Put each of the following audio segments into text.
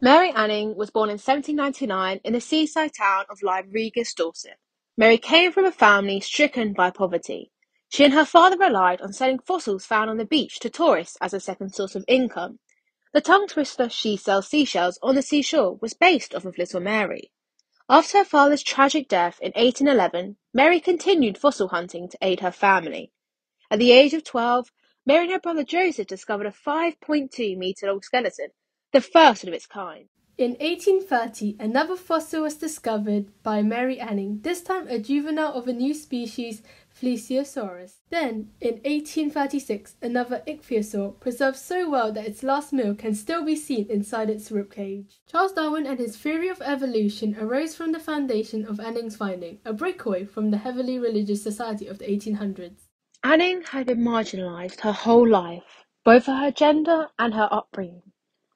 Mary Anning was born in 1799 in the seaside town of Lyme Regis, Dorset. Mary came from a family stricken by poverty. She and her father relied on selling fossils found on the beach to tourists as a second source of income. The tongue twister She Sells Seashells on the Seashore was based off of Little Mary. After her father's tragic death in 1811, Mary continued fossil hunting to aid her family. At the age of 12, Mary and her brother Joseph discovered a 5.2 metre long skeleton the first of its kind. In 1830, another fossil was discovered by Mary Anning, this time a juvenile of a new species, Plesiosaurus. Then, in 1836, another ichthyosaur, preserved so well that its last meal can still be seen inside its ribcage. Charles Darwin and his theory of evolution arose from the foundation of Anning's finding, a breakaway from the heavily religious society of the 1800s. Anning had been marginalised her whole life, both for her gender and her upbringing.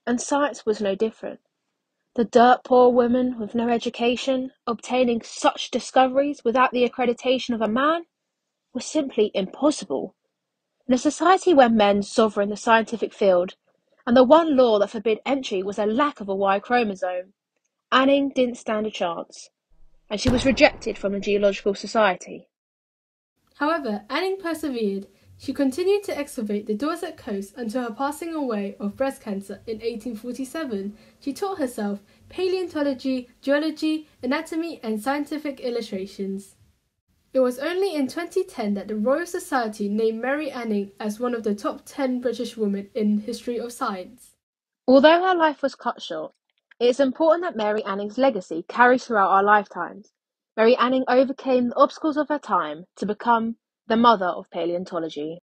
And science was no different. The dirt poor woman with no education obtaining such discoveries without the accreditation of a man was simply impossible. In a society where men sovereign the scientific field, and the one law that forbid entry was a lack of a Y chromosome, Anning didn't stand a chance, and she was rejected from the Geological Society. However, Anning persevered she continued to excavate the Dorset coast until her passing away of breast cancer in 1847. She taught herself paleontology, geology, anatomy, and scientific illustrations. It was only in 2010 that the Royal Society named Mary Anning as one of the top 10 British women in history of science. Although her life was cut short, it is important that Mary Anning's legacy carries throughout our lifetimes. Mary Anning overcame the obstacles of her time to become the mother of paleontology.